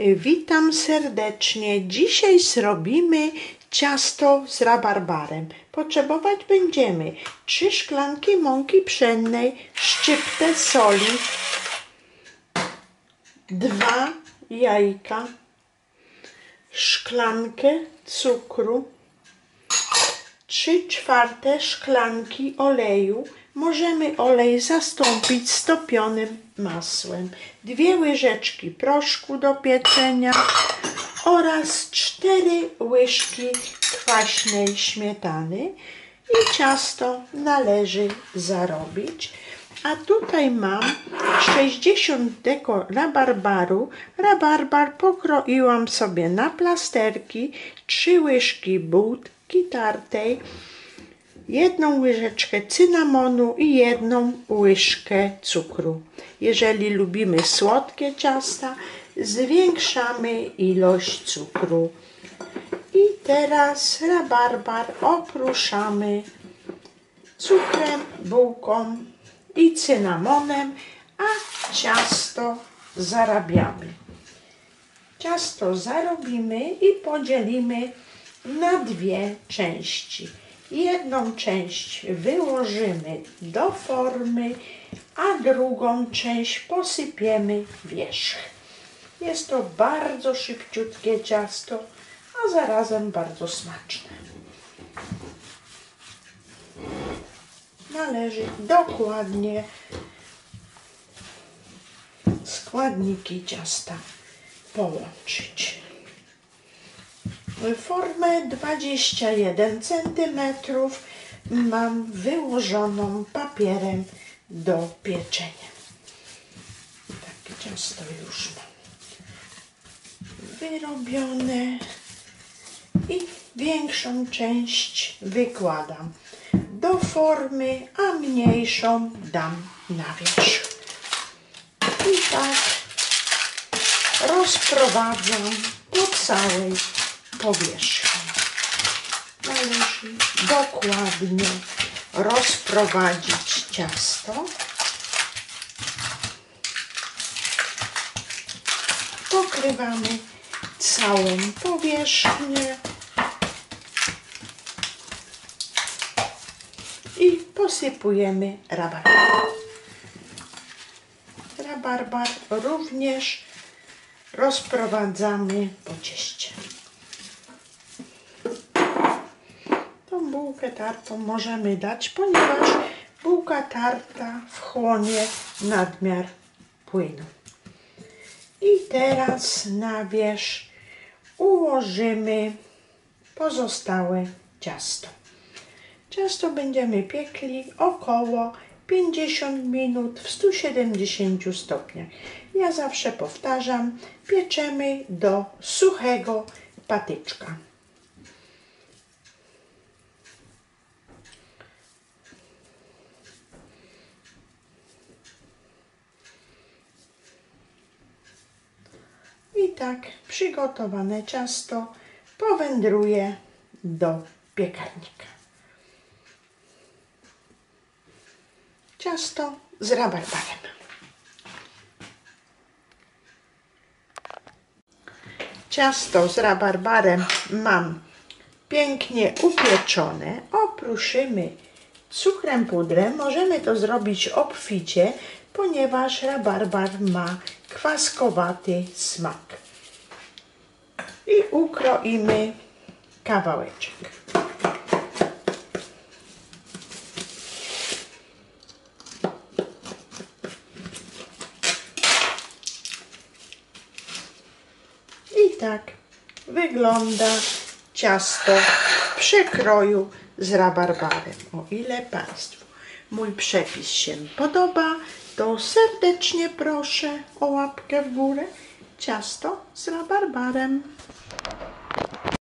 Witam serdecznie. Dzisiaj zrobimy ciasto z rabarbarem. Potrzebować będziemy 3 szklanki mąki pszennej, szczyptę soli, 2 jajka, szklankę cukru, 3 czwarte szklanki oleju. Możemy olej zastąpić stopionym masłem. Dwie łyżeczki proszku do pieczenia oraz 4 łyżki kwaśnej śmietany i ciasto należy zarobić. A tutaj mam 60 deko rabarbaru. Rabarbar pokroiłam sobie na plasterki, 3 łyżki bułki tartej, jedną łyżeczkę cynamonu i jedną łyżkę cukru. Jeżeli lubimy słodkie ciasta, zwiększamy ilość cukru. I teraz rabarbar opruszamy cukrem, bułką i cynamonem, a ciasto zarabiamy. Ciasto zarobimy i podzielimy na dwie części. Jedną część wyłożymy do formy, a drugą część posypiemy wierzch. Jest to bardzo szybciutkie ciasto, a zarazem bardzo smaczne. Należy dokładnie składniki ciasta połączyć. Formę 21 cm mam wyłożoną papierem do pieczenia. Takie ciasto już mam wyrobione i większą część wykładam do formy, a mniejszą dam na wierzch. I tak rozprowadzam po całej powierzchni. Należy dokładnie rozprowadzić ciasto. Pokrywamy całą powierzchnię i posypujemy rabarbar. Rabarbar również rozprowadzamy po cieście. Bułkę tartą możemy dać, ponieważ bułka tarta wchłonie nadmiar płynu. I teraz na wierzch ułożymy pozostałe ciasto. Ciasto będziemy piekli około 50 minut w 170 stopniach. Ja zawsze powtarzam, pieczemy do suchego patyczka. I tak przygotowane ciasto powędruje do piekarnika. Ciasto z rabarbarem. Ciasto z rabarbarem mam pięknie upieczone. Opruszymy cukrem pudrem. Możemy to zrobić obficie, ponieważ rabarbar ma kwaskowaty smak. I ukroimy kawałeczek. I tak wygląda ciasto w przekroju z rabarbarem. O ile Państwu mój przepis się podoba, to serdecznie proszę o łapkę w górę. Ciasto z rabarbarem.